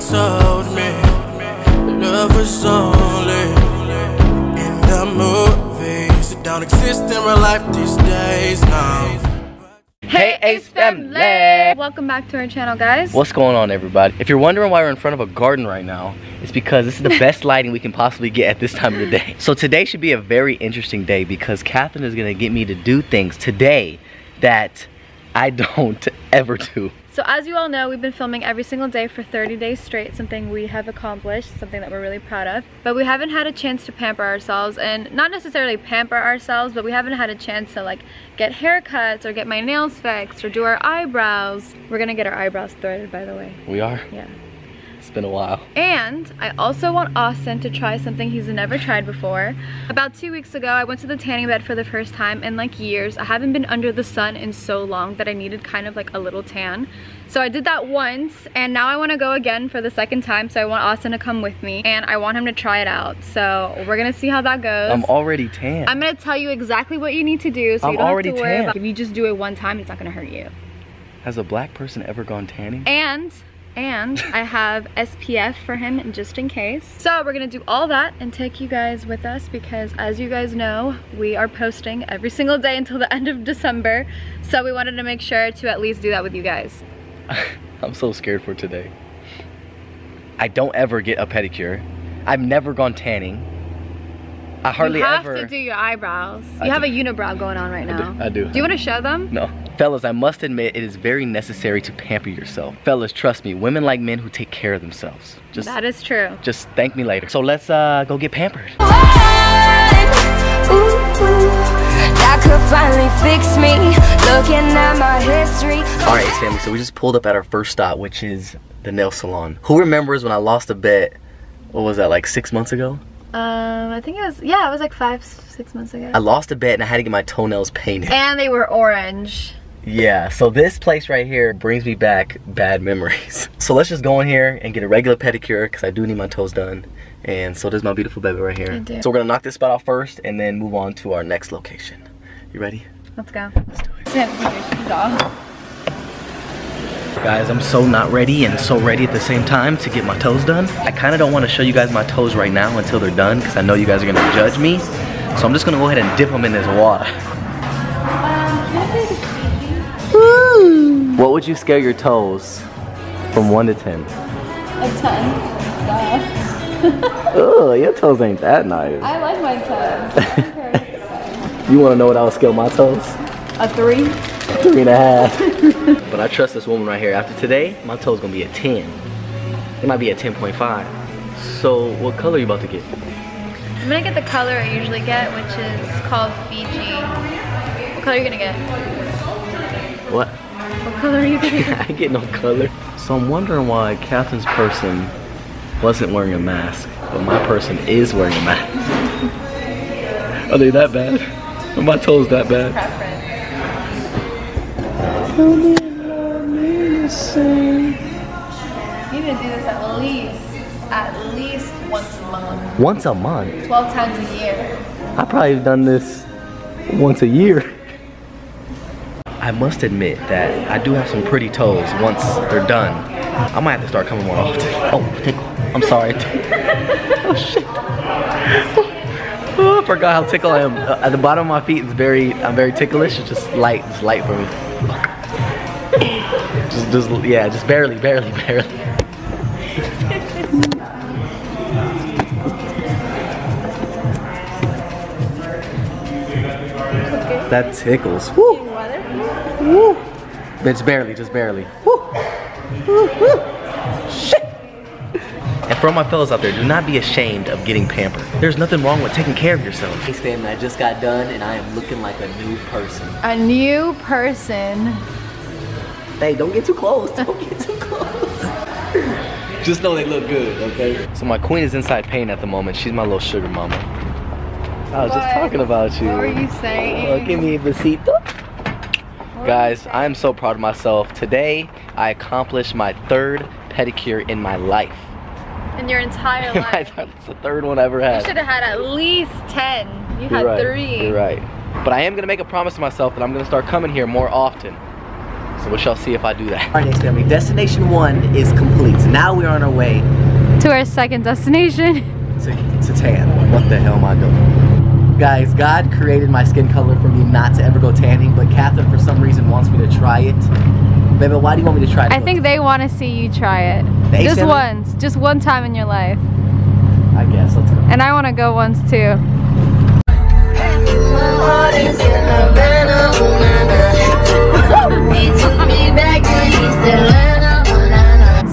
Someone told me love was only in the movies. It don't exist in real life these days now. Hey, Ace Family! Welcome back to our channel, guys. What's going on, everybody? If you're wondering why we're in front of a garden right now, it's because this is the best lighting we can possibly get at this time of the day. So today should be a very interesting day because Catherine is gonna get me to do things today that I don't ever do. So as you all know, we've been filming every single day for 30 days straight, something we have accomplished, something that we're really proud of. But we haven't had a chance to pamper ourselves, and not necessarily pamper ourselves, but we haven't had a chance to like get haircuts or get my nails fixed or do our eyebrows. We're gonna get our eyebrows threaded, by the way. We are? Yeah. It's been a while. And I also want Austin to try something he's never tried before. About two weeks ago, I went to the tanning bed for the first time in like years. I haven't been under the sun in so long that I needed kind of like a little tan. So I did that once and now I want to go again for the second time. So I want Austin to come with me and I want him to try it out. So we're going to see how that goes. I'm already tan. I'm going to tell you exactly what you need to do so I'm you don't already have to worry tan. about If you just do it one time, it's not going to hurt you. Has a black person ever gone tanning? And and I have SPF for him just in case. So we're gonna do all that and take you guys with us because as you guys know, we are posting every single day until the end of December. So we wanted to make sure to at least do that with you guys. I'm so scared for today. I don't ever get a pedicure. I've never gone tanning. I hardly ever. you have ever. to do your eyebrows. You I have do. a unibrow going on right now. I do. Do you want to show them? No. Fellas, I must admit it is very necessary to pamper yourself. Fellas, trust me, women like men who take care of themselves. Just That is true. just thank me later. So let's uh go get pampered. That could finally fix me. Looking at my history. All right, family. So we just pulled up at our first stop, which is the nail salon. Who remembers when I lost a bet? What was that? Like six months ago? Um, I think it was, yeah, it was like five, six months ago. I lost a bet and I had to get my toenails painted. And they were orange. Yeah, so this place right here brings me back bad memories. So let's just go in here and get a regular pedicure because I do need my toes done. And so there's my beautiful baby right here. So we're gonna knock this spot off first and then move on to our next location. You ready? Let's go. Let's do it. Guys, I'm so not ready and so ready at the same time to get my toes done. I kind of don't want to show you guys my toes right now until they're done because I know you guys are gonna judge me. So I'm just gonna go ahead and dip them in this water. What would you scale your toes from one to ten? A 10. Ugh, your toes ain't that nice. I like my toes. You want to know what I would scale my toes? A 3? Three and a half. but I trust this woman right here. After today, my toes gonna be a 10. It might be a 10.5. So what color are you about to get? I'm gonna get the color I usually get, which is called Fiji. What color are you gonna get? What? What color are you get? I get no color. So I'm wondering why Catherine's person wasn't wearing a mask, but my person is wearing a mask. Are they that bad? Are my toes that bad? Preference. You need to do this at least, at least once a month. Once a month. 12 times a year. I probably have done this once a year. I must admit that I do have some pretty toes once they're done. I might have to start coming more often. Oh, tickle. I'm sorry. oh shit. Oh, I forgot how tickle I am. Uh, at the bottom of my feet it's very, I'm very ticklish. It's just light, it's light for me. just, just, yeah, just barely, barely, barely. That tickles. Woo. Woo. It's barely, just barely. Woo. Woo, woo. Shit. And for all my fellas out there, do not be ashamed of getting pampered. There's nothing wrong with taking care of yourself. Hey family, I just got done and I am looking like a new person. A new person. Hey, don't get too close. Don't get too close. just know they look good, okay? So my queen is inside pain at the moment. She's my little sugar mama. I was just talking about you. What were you saying? Oh, give me a besito. Guys, I am so proud of myself. Today, I accomplished my third pedicure in my life. In your entire life. That's the third one I ever had. You should have had at least 10. You You're had right. three. You're right. But I am gonna make a promise to myself that I'm gonna start coming here more often. So So we shall see if I do that. All right, next family. Destination one is complete. So now we're on our way To our second destination. to, to tan. What the hell am I doing? Guys, God created my skin color for me not to ever go tanning, but Catherine for some reason wants me to try it. Baby, why do you want me to try it? I think they want to see you try it. The Just once. Just one time in your life. I guess. Let's go. And I want to go once too.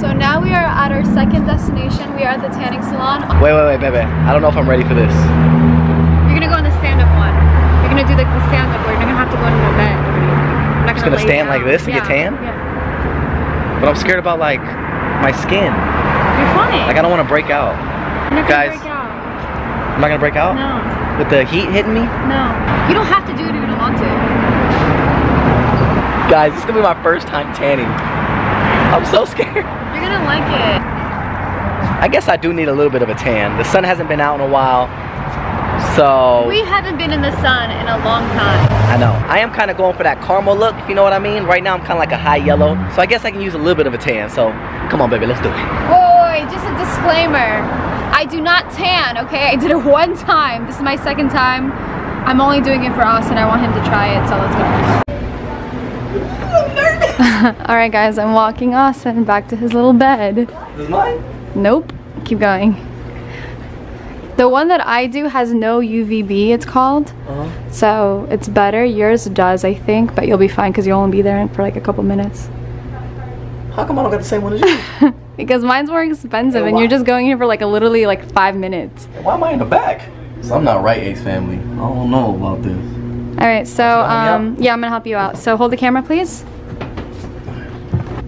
So now we are at our second destination. We are at the tanning salon. Wait, wait, wait, baby. I don't know if I'm ready for this. You're gonna go on the stand-up one. You're gonna do like the stand-up where you're gonna have to go into a bed. You're not Just gonna stand down. like this and get tan? Yeah. But I'm scared about like my skin. You're fine. Like I don't want to break out. Guys. gonna break out. I'm not gonna break out No. with the heat hitting me. No. You don't have to do it if you don't want to. Guys, this is gonna be my first time tanning. I'm so scared. You're gonna like it. I guess I do need a little bit of a tan. The sun hasn't been out in a while, so We haven't been in the sun in a long time. I know. I am kind of going for that caramel look, if you know what I mean. Right now, I'm kind of like a high yellow, so I guess I can use a little bit of a tan. So, come on, baby, let's do it. Boy, just a disclaimer. I do not tan, okay? I did it one time. This is my second time. I'm only doing it for Austin. I want him to try it, so let's go. All right, guys, I'm walking Austin back to his little bed. This is mine. Nope. Keep going. The one that I do has no UVB, it's called. Uh-huh. So it's better. Yours does, I think, but you'll be fine because you'll only be there for like a couple minutes. How come I don't got the same one as you? Because mine's more expensive And and you're just going here for like a literally like five minutes. Why am I in the back? So I'm not right, Ace family. I don't know about this. All right, so help me out? um, yeah, I'm gonna help you out. So hold the camera, please.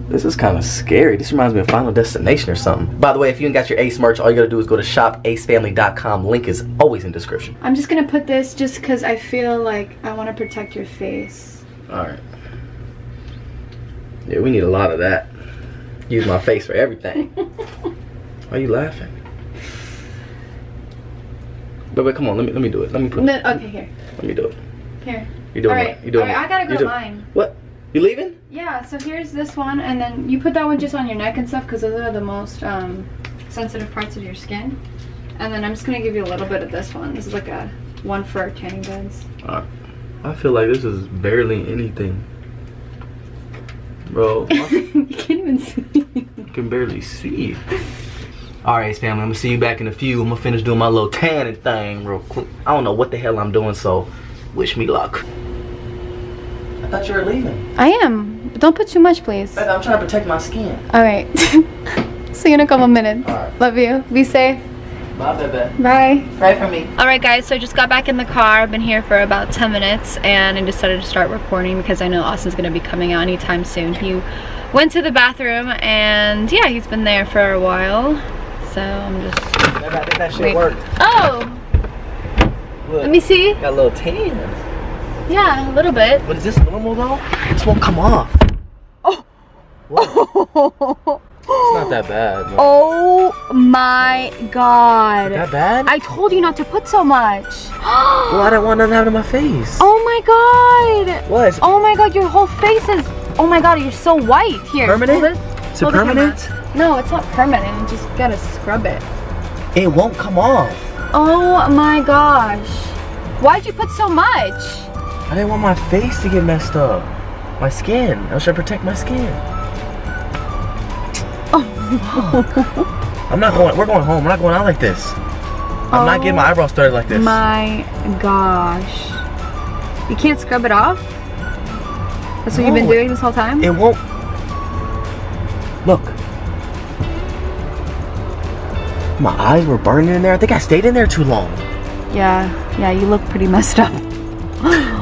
This is kind of scary. This reminds me of Final Destination or something. By the way, if you ain't got your Ace merch, all you gotta do is go to shopacefamily.com. Link is always in description. I'm just gonna put this just because I feel like I want to protect your face. All right. Yeah, we need a lot of that. Use my face for everything. Why are you laughing? But wait, come on. Let me let me do it. Let me put. No, okay, here, Let me do it. here. You doing All right, what? You doing all right? I gotta go You do- mine. What? You leaving? Yeah, so here's this one, and then you put that one just on your neck and stuff because those are the most um, sensitive parts of your skin. And then I'm just gonna give you a little bit of this one. This is like a one for tanning beds. I feel like this is barely anything, bro. You can't even see. can barely see. All right, Ace family. I'm gonna see you back in a few. I'm gonna finish doing my little tanning thing real quick. I don't know what the hell I'm doing, so wish me luck. I thought you were leaving. I am, but don't put too much, please. Baby, I'm trying to protect my skin. All right. See you in a couple minutes. All right. Love you. Be safe. Bye, baby. Bye. Pray for me. All right, guys. So I just got back in the car. I've been here for about 10 minutes, and I decided to start recording because I know Austin's gonna be coming out anytime soon. He went to the bathroom, and yeah, he's been there for a while. So I'm just. Baby, I think that shit Wait. worked. Oh, Look, let me see. got a little tan. Yeah, a little bit. But is this normal though? This won't come off. Oh. It's not that bad. Oh my god. That bad? I told you not to put so much. well, I don't want nothing happening to my face. Oh my god. What? Oh my god, your whole face is. Oh my god, you're so white. Here. Permanent? hold it hold permanent? No, it's not permanent. You just gotta scrub it. It won't come off. Oh my gosh. Why'd you put so much? I didn't want my face to get messed up. My skin. I was trying to protect my skin. Oh. I'm not going. We're going home. We're not going out like this. I'm not getting my oh eyebrows started like this. Oh My gosh. You can't scrub it off? That's what you've been doing this whole time? It won't. Look. My eyes were burning in there. I think I stayed in there too long. yeah, yeah, you look pretty messed up.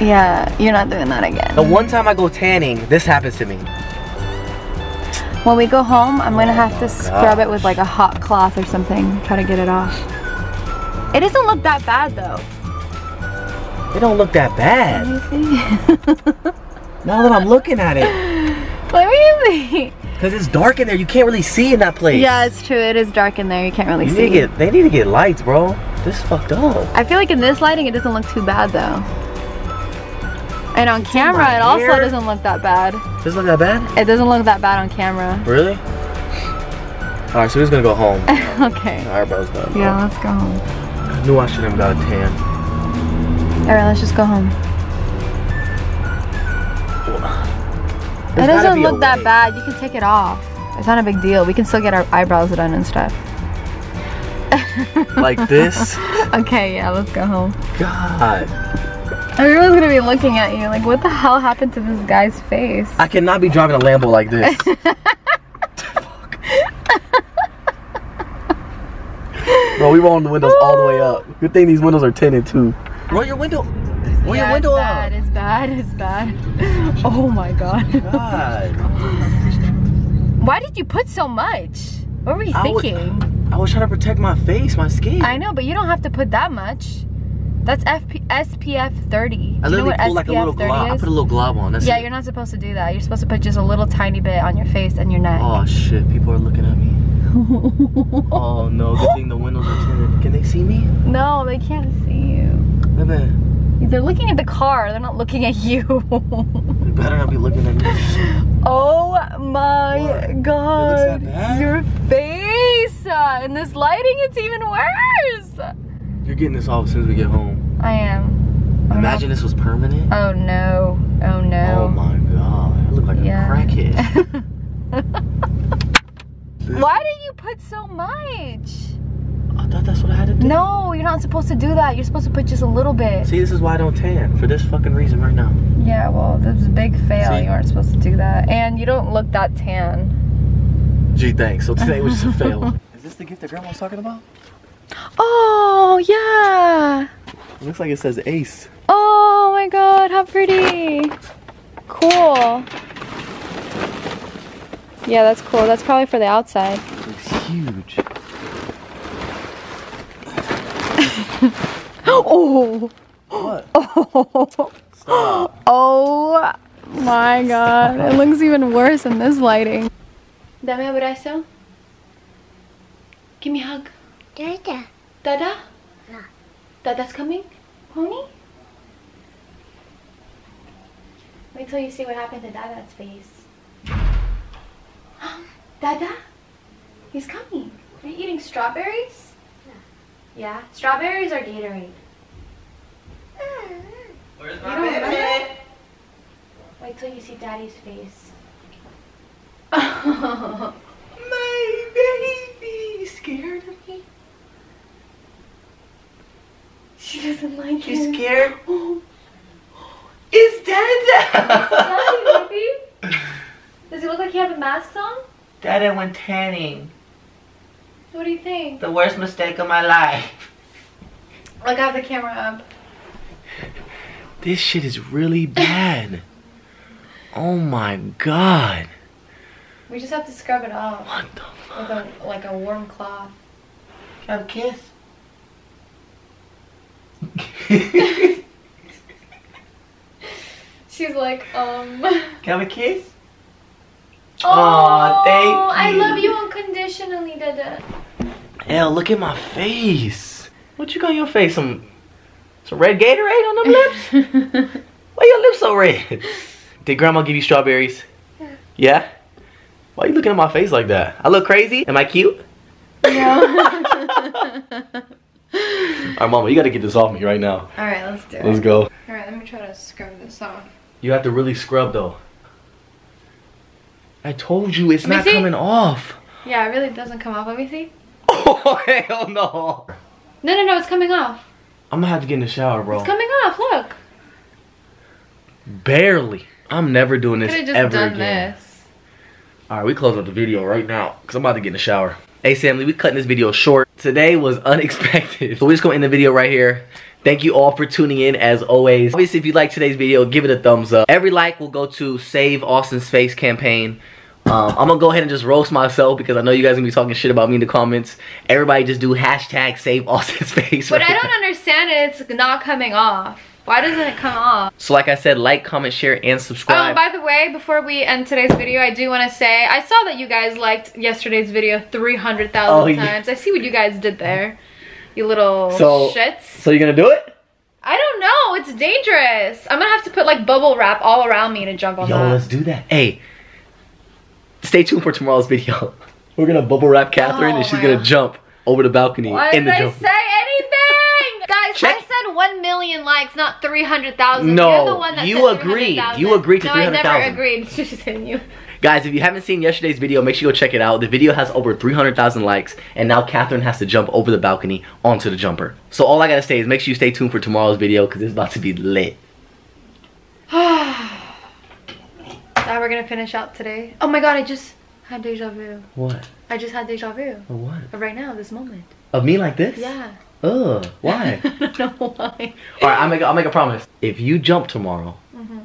yeah, you're not doing that again. The one time I go tanning, this happens to me. When we go home, I'm gonna have to oh scrub it with like a hot cloth or something, try to get it off. It doesn't look that bad though. It don't look that bad. Let me see. Now that I'm looking at it. what Let me see. Because it's dark in there. You can't really see in that place. Yeah, it's true. It is dark in there. You can't really You see. need to get, they need to get lights, bro. This is fucked up. I feel like in this lighting, it doesn't look too bad though. And on camera, it also hair. doesn't look that bad. Doesn't look that bad? It doesn't look that bad on camera. Really? Alright, so we're just gonna go home. okay. Our eyebrows done. Yeah, let's go home. I knew I should have got a tan. All right, let's just go home. It doesn't look that bad. You can take it off. It's not a big deal. We can still get our eyebrows done and stuff. Like this? Okay, yeah, let's go home. God. Everyone's gonna be looking at you like, what the hell happened to this guy's face? I cannot be driving a Lambo like this. Bro, we rolling the windows all the way up. Good thing these windows are tinted too. Roll your window. Roll your yeah, window it's up. bad. It's bad. It's bad. Oh my god. Oh god. Why did you put so much? What were you I would- thinking? I was trying to protect my face, my skin. I know, but you don't have to put that much. That's FP- SPF 30. I Do you know literally pulled like a little 30 glob. I put a little glob on. That's Yeah, it. you're not supposed to do that. You're supposed to put just a little tiny bit on your face and your neck. Oh shit, people are looking at me. oh no, good thing the windows are tinted. Can they see me? No, they can't see you. Baby, They're looking at the car. They're not looking at you. they better not be looking at me. oh my What? god. It looks that bad? Your face. Uh, in this lighting, it's even worse. You're getting this off as soon as we get home. I am. I'm Imagine this was permanent. Oh no. Oh no. Oh my god, I look like Yeah. a crackhead. Why did you put so much? I thought that's what I had to do. No, you're not supposed to do that. You're supposed to put just a little bit. See, this is why I don't tan for this fucking reason right now. Yeah, well, this is a big fail. See? You aren't supposed to do that. And you don't look that tan. Gee, thanks. So today was just a fail. Is this the gift that Grandma was talking about? Oh, yeah. It looks like it says Ace. Oh my god, how pretty. Cool. Yeah, that's cool. That's probably for the outside. It's huge. Oh. What? Oh. Stop. Oh my god. It looks even worse in this lighting. Dame abrazo. Give me a hug. Dada. Dada? No. Dada's coming? Pony? Wait till you see what happened to Dada's face. Dada? He's coming. Are you eating strawberries? Yeah. Strawberries or Gatorade? Mm-hmm. Where's my don't? Wait till you see Daddy's face. My baby. Scared of me? She doesn't like You him. scared? Oh, It's Dada. Daddy. Does he look like he has a mask on? Dada went tanning. What do you think? The worst mistake of my life. I got the camera up. This shit is really bad. oh my god. We just have to scrub it off What the fuck? with a like a warm cloth. Have a kiss. She's like, um. Can I Have a kiss? Oh, Aw, thank I love you unconditionally, Dada. Hell, look at my face. What you got on your face? Some some red Gatorade on them lips? Why your lips so red? Did grandma give you strawberries? Yeah? Why you looking at my face like that? I look crazy? Am I cute? Alright, mama, you gotta get this off me right now. All right, let's do it. Let's go. All right, let me try to scrub this off. You have to really scrub though. I told you it's not see. coming off. Yeah, it really doesn't come off. Let me see. Oh hell no. No, no, no, it's coming off. I'm gonna have to get in the shower, bro. It's coming off. Look. Barely. I'm never doing this just ever done again. this. Alright, we close up the video right now because I'm about to get in the shower. Hey, Samly, we cutting this video short. Today was unexpected. So we're just going to end the video right here. Thank you all for tuning in as always. Obviously, if you like today's video, give it a thumbs up. Every like will go to Save Austin's Face campaign. Um, I'm gonna go ahead and just roast myself because I know you guys gonna be talking shit about me in the comments. Everybody just do hashtag Save Austin's Face. But right I don't now. understand it. It's not coming off. Why doesn't it come off? So like I said, like, comment, share, and subscribe. Oh, by the way, before we end today's video, I do want to say I saw that you guys liked yesterday's video 300,000 Oh, yeah. times. I see what you guys did there. You little So- shits. so you gonna do it? I don't know. It's dangerous. I'm gonna have to put like bubble wrap all around me to jump on Yo, that. let's do that. Hey, stay tuned for tomorrow's video. We're gonna bubble wrap Catherine, Oh and she's gonna jump over the balcony Why in did the I jump. say anything? Guys, Check- I said 1 million likes, not 300,000. No, You're the one that you agreed. 300,000. You agreed to no, I never agreed. It's just you. Guys, if you haven't seen yesterday's video, make sure you go check it out. The video has over 300,000 likes, and now Catherine has to jump over the balcony onto the jumper. So all I gotta say is make sure you stay tuned for tomorrow's video because it's about to be lit. Now we're gonna finish out today. Oh my god, I just had deja vu. What? I just had deja vu. Of what? Right now, this moment. Of me like this? Yeah. Ugh. Why? I don't know why. All right, I'll make, a, I'll make a promise. If you jump tomorrow, Mm-hmm.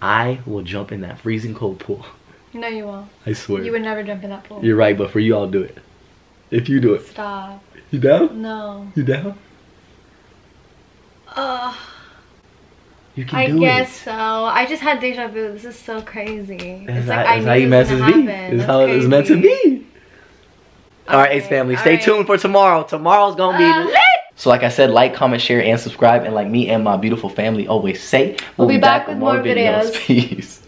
I will jump in that freezing cold pool. No, you won't. I swear. You would never jump in that pool. You're right, but for you, I'll do it. If you do it. Stop. You down? No. You down? Ugh. You can I do guess it. so. I just had deja vu. This is so crazy. That's it's how, like I how you meant to be. That's how it was meant to be. Alright, Okay, Ace family, stay alright. tuned for tomorrow. Tomorrow's gonna be Uh, lit. So like I said, like, comment, share, and subscribe. And like me and my beautiful family always say, We'll be back with more videos. Peace.